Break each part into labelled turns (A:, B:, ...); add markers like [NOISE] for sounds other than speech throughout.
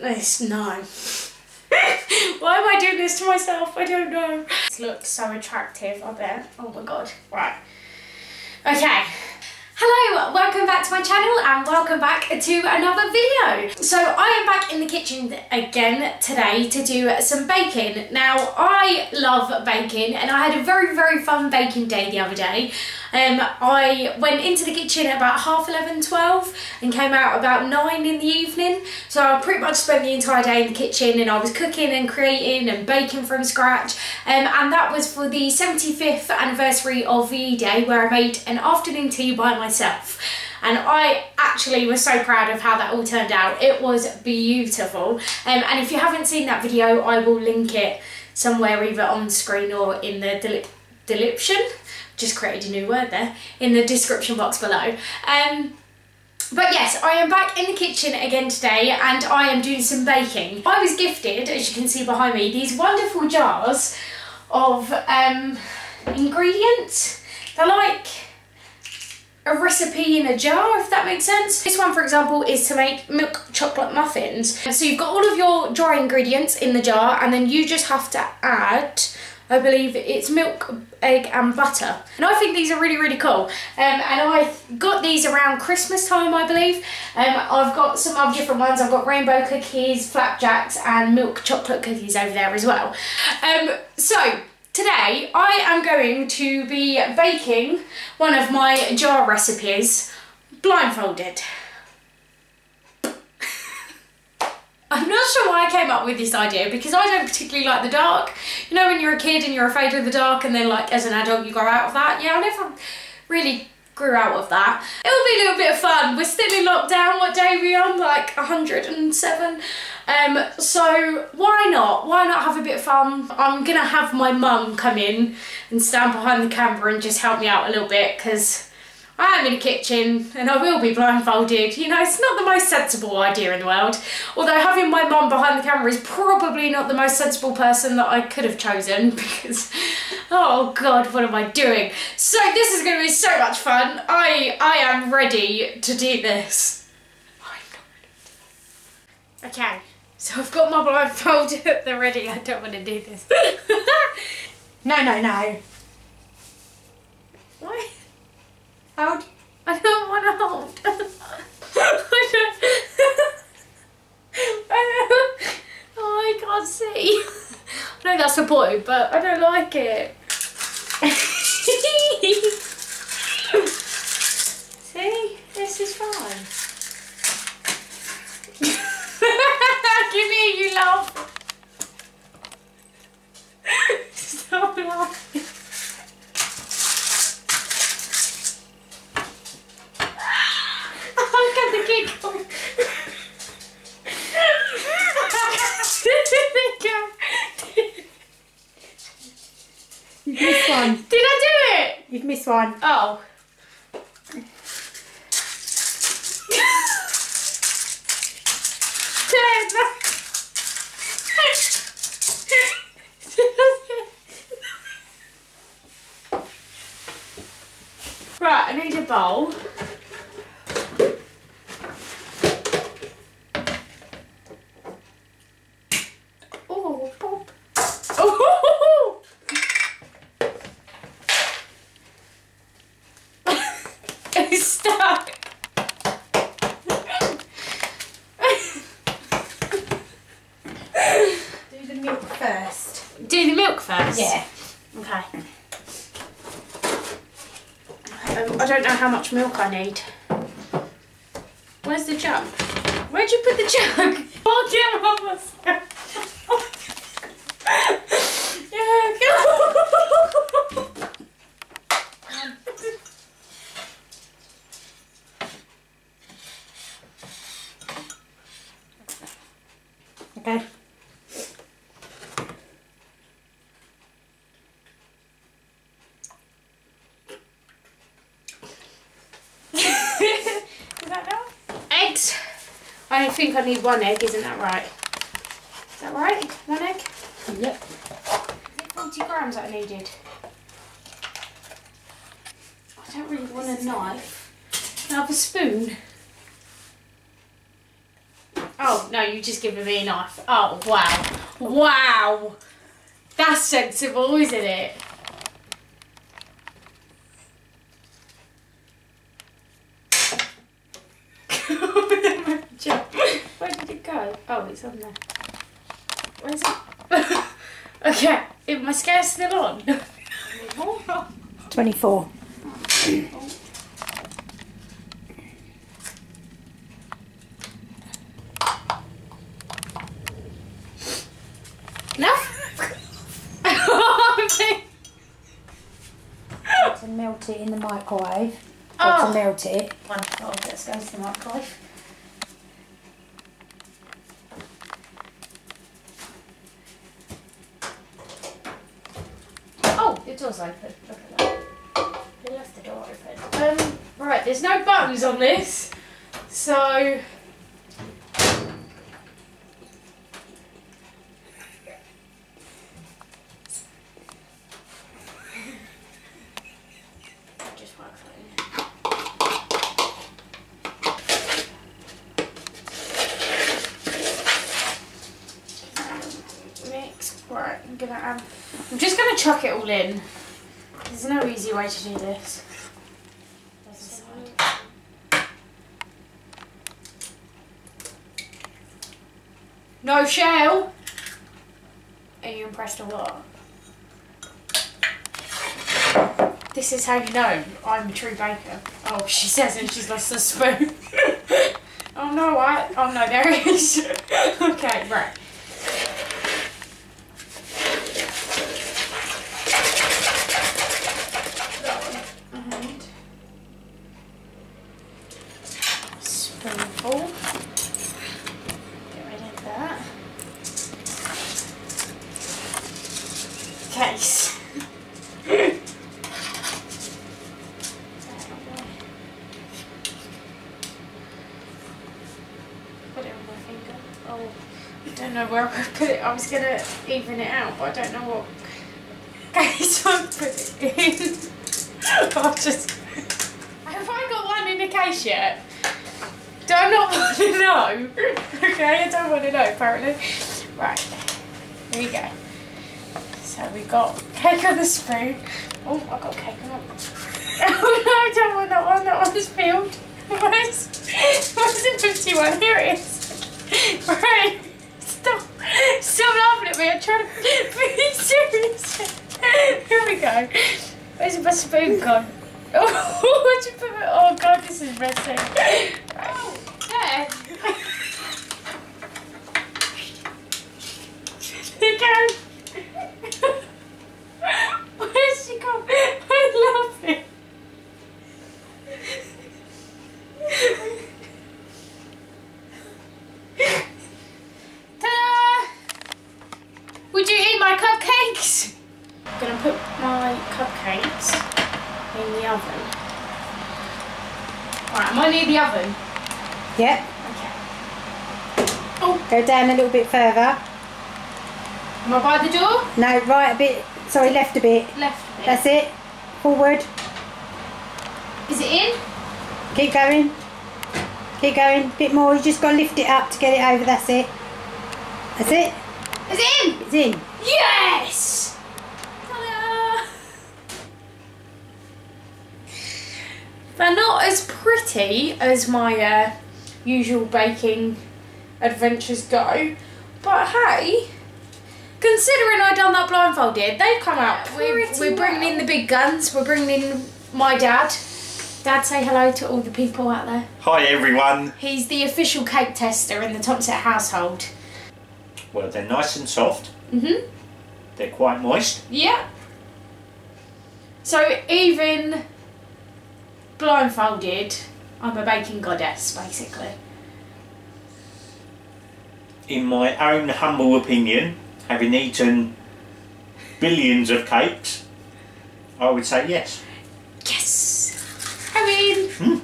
A: This, no. [LAUGHS] Why am I doing this to myself? I don't know. This looks so attractive, I bet. Oh my god. Right. Okay. Hello, welcome back to my channel and welcome back to another video. So I am back in the kitchen again today to do some baking. Now I love baking and I had a very very fun baking day the other day. Um, I went into the kitchen at about half 11, 12 and came out about 9 in the evening. So I pretty much spent the entire day in the kitchen and I was cooking and creating and baking from scratch. Um, and that was for the 75th anniversary of VE Day where I made an afternoon tea by myself and I actually was so proud of how that all turned out. It was beautiful um, and if you haven't seen that video I will link it somewhere either on screen or in the description just created a new word there, in the description box below. Um, but yes, I am back in the kitchen again today and I am doing some baking. I was gifted, as you can see behind me, these wonderful jars of um, ingredients. They're like a recipe in a jar, if that makes sense. This one, for example, is to make milk chocolate muffins. So you've got all of your dry ingredients in the jar and then you just have to add I believe it's milk, egg and butter. And I think these are really, really cool. Um, and I got these around Christmas time, I believe. Um, I've got some other different ones. I've got rainbow cookies, flapjacks and milk chocolate cookies over there as well. Um, so, today I am going to be baking one of my jar recipes blindfolded. I'm not sure why I came up with this idea because I don't particularly like the dark. You know when you're a kid and you're afraid of the dark and then like as an adult you grow out of that? Yeah, I never really grew out of that. It'll be a little bit of fun. We're still in lockdown. What day are we on? Like 107. Um, so why not? Why not have a bit of fun? I'm gonna have my mum come in and stand behind the camera and just help me out a little bit because I am in a kitchen and I will be blindfolded. You know, it's not the most sensible idea in the world. Although having my mum behind the camera is probably not the most sensible person that I could have chosen [LAUGHS] because, oh God, what am I doing? So this is going to be so much fun. I, I am ready to do this. Okay, so I've got my blindfold [LAUGHS] at the ready. I don't want to do this. [LAUGHS] no, no, no. Why? Hold. I don't want to [LAUGHS] [LAUGHS] don't. oh, I can't see. [LAUGHS] I know that's a boy, but I don't like it. see? This is fine. Give me a you laugh. Stop laughing.
B: one.
A: Did I do it?
B: You've missed
A: Oh. [LAUGHS] right, I need a bowl. Um, how much milk I need. Where's the jug? Where'd you put the [LAUGHS] jug? Get almost. yeah, Okay. I think I need one egg, isn't that right? Is that right? One egg?
B: Yep.
A: 40 grams that I needed? I don't really want a knife. I have a spoon. Oh, no, you just given me a knife. Oh, wow. Wow. That's sensible, isn't it? Where did it go? Oh, it's on there. Where's it? [LAUGHS] okay, is my scare still on?
B: 24.
A: No? [LAUGHS]
B: to melt it in the microwave.
A: Oh.
B: to melt it.
A: Wonderful, let's go to the microwave. The door's open. Look at that. They left the door open. Um, right, there's no buttons on this, so. Just microwave. mix. Right, I'm gonna add. I'm just gonna chuck it all in. There's no easy way to do this. There's a side. No shell. Are you impressed or what? This is how you know I'm a true baker. Oh, she says and she's lost the spoon. [LAUGHS] oh no, I. Oh no, there it is. [LAUGHS] okay, right. and spoonful. Get rid of that. Case. Put it on my finger. Oh, I don't know where I put it. I was gonna even it out, but I don't know what case [LAUGHS] I put it in. [LAUGHS] I'll just. Have I got one in the case yet? Do I not [LAUGHS] want to know? okay, I don't want to know apparently. Right, here we go. So we got cake on the spoon. Oh, I got cake on. [LAUGHS] Oh no, I don't want that one. That one's peeled. [LAUGHS] Where's, where's the 51? Here it is. Right. Stop. Stop laughing at me. I'm trying to be serious. Here we go. Where's my spoon gone? Oh, what'd you put it? Oh god, this is messy. There. Here it goes. She gone? I love it. Would you eat my cupcakes? I'm gonna put my cupcakes in the oven. Alright, am I near the oven?
B: Yep.
A: Okay.
B: Go down a little bit further.
A: Am I by the door?
B: No, right a bit. Sorry, left a bit.
A: Left a bit.
B: That's it. Forward.
A: Is it in?
B: Keep going. Keep going. A Bit more. You just got to lift it up to get it over. That's it. That's it.
A: Is it in?
B: It's in.
A: Yes! They're not as pretty as my uh, usual baking adventures go, but hey, considering I done that blindfolded, they've come out. We're, we're bringing in the big guns. We're bringing in my dad. Dad, say hello to all the people out there.
C: Hi everyone.
A: He's the official cake tester in the Tompsett household.
C: Well, they're nice and soft.
A: Mhm.
C: They're quite moist.
A: Yeah. So even blindfolded, I'm a baking goddess, basically.
C: In my own humble opinion, having eaten billions of cakes, I would say yes.
A: Yes. I mean. Hmm.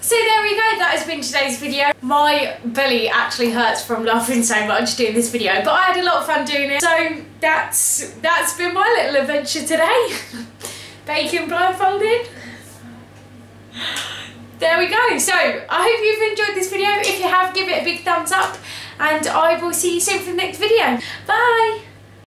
A: So there we go, that has been today's video. My belly actually hurts from laughing so much doing this video, but I had a lot of fun doing it. So that's that's been my little adventure today. [LAUGHS] Bacon blindfolded. There we go. So I hope you've enjoyed this video. If you have, give it a big thumbs up and I will see you soon for the next video. Bye.